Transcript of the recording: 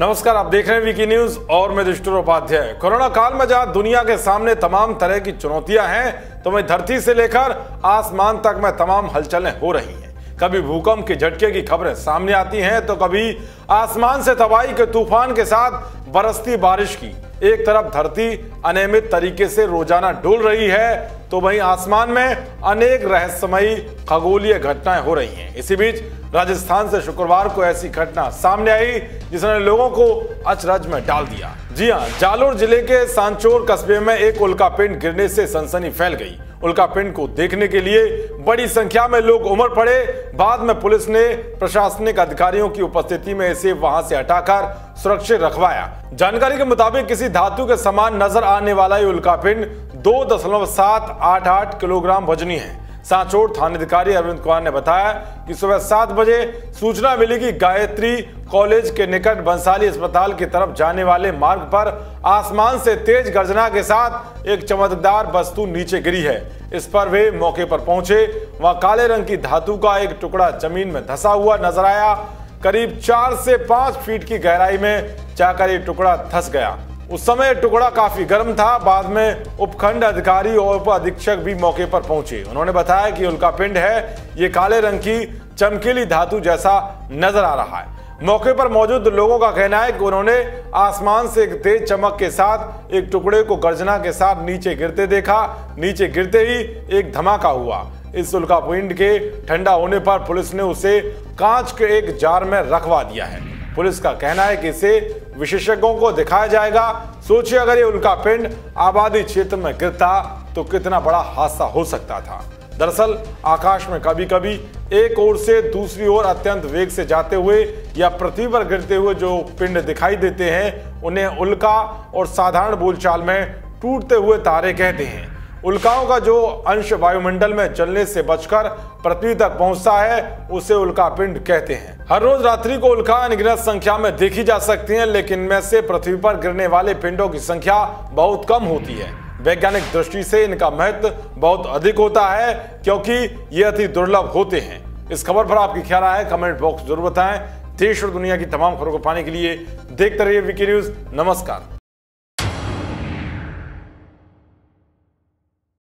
नमस्कार, आप देख रहे हैं वीकी न्यूज़ और मैं दुष्टर उपाध्याय। कोरोना काल में जहाँ दुनिया के सामने तमाम तरह की चुनौतियाँ हैं तो वहीं धरती से लेकर आसमान तक में तमाम हलचलें हो रही हैं। कभी भूकंप के झटके की खबरें सामने आती हैं तो कभी आसमान से तबाही के तूफ़ान के साथ बरसती बारिश की। एक तरफ़ धरती अनियमित तरीके से रोज़ाना डोल रही है तो वहीं आसमान में अनेक रहस्यमयी खगोलीय घटनाएँ हो रही हैं। इसी बीच राजस्थान से शुक्रवार को ऐसी घटना सामने आई, जिसने लोगों को अचरज में डाल दिया। जी हाँ जालोर ज़िले के सांचोर कस्बे में एक उल्का पिंड गिरने से सनसनी फैल गई। उल्का पिंड को देखने के लिए बड़ी संख्या में लोग उमड़ पड़े। बाद में पुलिस ने प्रशासनिक अधिकारियों की उपस्थिति में इसे वहाँ से हटाकर सुरक्षित रखवाया। जानकारी के मुताबिक किसी धातु के समान नज़र आने वाला ये उल्कापिंड दो दशमलव सात आठ आठ किलोग्राम वजनी है। सांचोर थानाधिकारी अरविंद कुमार ने बताया कि सुबह सात बजे सूचना मिली कि गायत्री कॉलेज के निकट बंसाली अस्पताल की तरफ़ जाने वाले मार्ग पर आसमान से तेज गर्जना के साथ एक चमकदार वस्तु नीचे गिरी है। इस पर वे मौके पर पहुँचे। वहाँ काले रंग की धातु का एक टुकड़ा ज़मीन में धसा हुआ नज़र आया। करीब चार से पाँच फीट की गहराई में जाकर ये टुकड़ा धस गया। उस समय टुकड़ा काफ़ी गर्म था। बाद में उपखंड अधिकारी और उप अधीक्षक भी मौके पर पहुँचे। उन्होंने बताया कि उल्का पिंड है। ये काले रंग की चमकीली धातु जैसा नज़र आ रहा है। मौके पर मौजूद लोगों का कहना है कि उन्होंने आसमान से एक तेज चमक के साथ एक टुकड़े को गर्जना के साथ नीचे गिरते देखा। नीचे गिरते ही एक धमाका हुआ। इस उल्का पिंड के ठंडा होने पर पुलिस ने उसे कांच के एक जार में रखवा दिया है। पुलिस का कहना है कि इसे विशेषज्ञों को दिखाया जाएगा। सोचिए अगर ये उल्का पिंड आबादी क्षेत्र में गिरता तो कितना बड़ा हादसा हो सकता था। दरअसल, आकाश में कभी कभी एक ओर से दूसरी ओर अत्यंत वेग से जाते हुए या पृथ्वी पर गिरते हुए जो पिंड दिखाई देते हैं, उन्हें उल्का और साधारण बोलचाल में टूटते हुए तारे कहते हैं। उल्काओं का जो अंश वायुमंडल में चलने से बचकर पृथ्वी तक पहुँचता है, उसे उल्का पिंड कहते हैं। हर रोज रात्रि को उल्का अनगिनत संख्या में देखी जा सकती हैं, लेकिन में से पृथ्वी पर गिरने वाले पिंडों की संख्या बहुत कम होती है। वैज्ञानिक दृष्टि से इनका महत्व बहुत अधिक होता है, क्योंकि ये अति दुर्लभ होते हैं। इस खबर पर आपकी ख्याल है कमेंट बॉक्स ज़रूर बताएँ। देश और दुनिया की तमाम खबरों को पाने के लिए देखते रहिए विकी न्यूज़ नमस्कार।